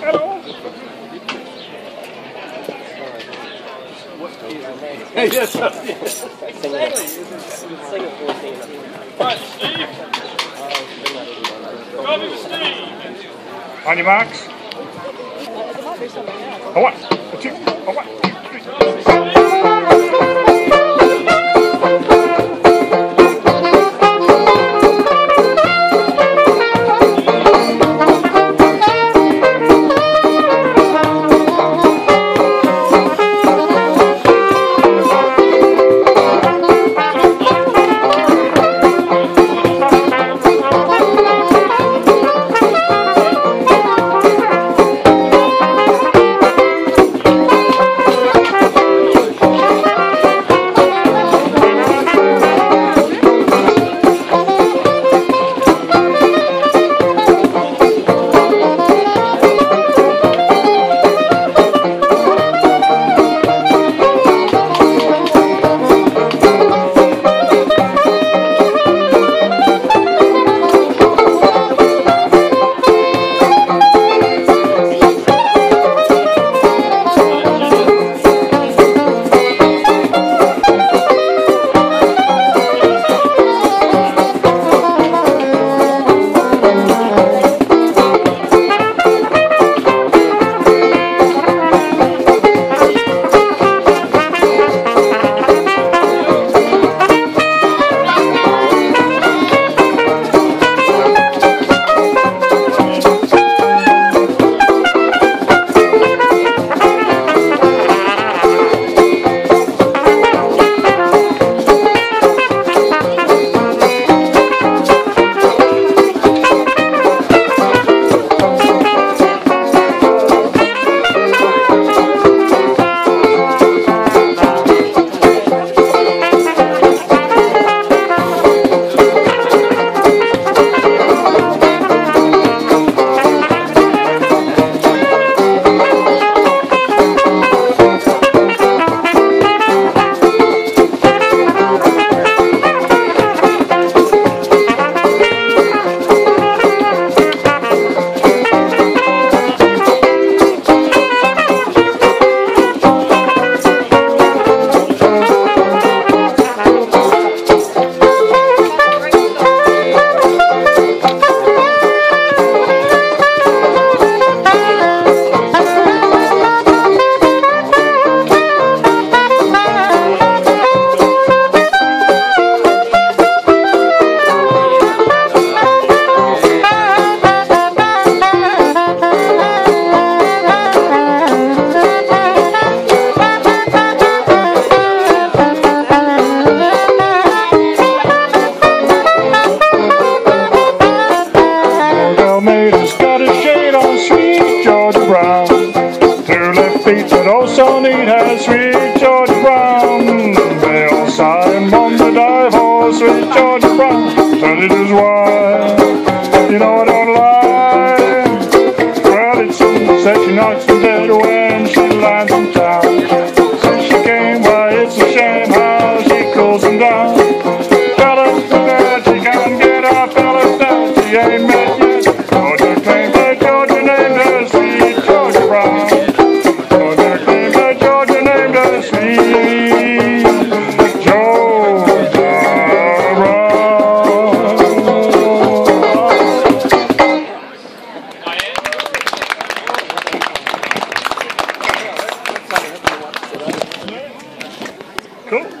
Hello. yes, yes. Right, Steve. Driving Steve. On your marks. A one, a two, need has sweet Georgia Brown. They all and on the dive for sweet Georgia Brown. But it is why, you know I don't lie. Well, it's said she knocks them dead when she lands in Cool.